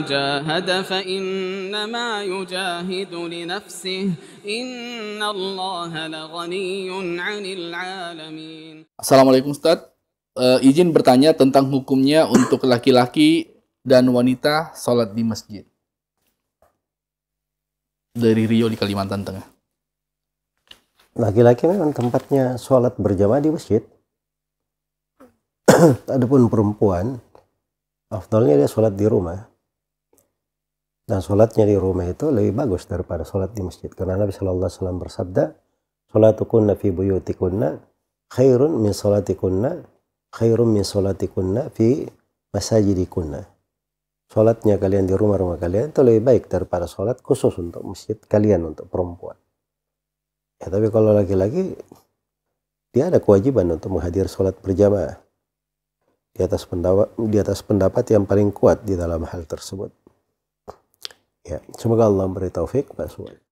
جاهد فإنما يجاهد لنفسه إن الله لغني عن العالمين Assalamualaikum Ustaz uh, izin bertanya tentang hukumnya untuk laki-laki dan wanita sholat di masjid dari Rio di Kalimantan Tengah laki-laki memang tempatnya sholat berjamaah di masjid adapun perempuan afdalnya dia sholat di rumah dan sholatnya di rumah itu lebih bagus daripada sholat di masjid. Karena Nabi Shallallahu Alaihi Wasallam bersabda, "Sholatukunna fi buyutikunna khairun min sholatikunna khairun min sholatikunna fi masajidikunna." Sholatnya kalian di rumah-rumah kalian itu lebih baik daripada sholat khusus untuk masjid kalian untuk perempuan. Ya, tapi kalau laki-laki dia ada kewajiban untuk menghadir sholat berjamaah di atas pendapat di atas pendapat yang paling kuat di dalam hal tersebut. Ya, semoga Allah memberi taufik Pak Suwai.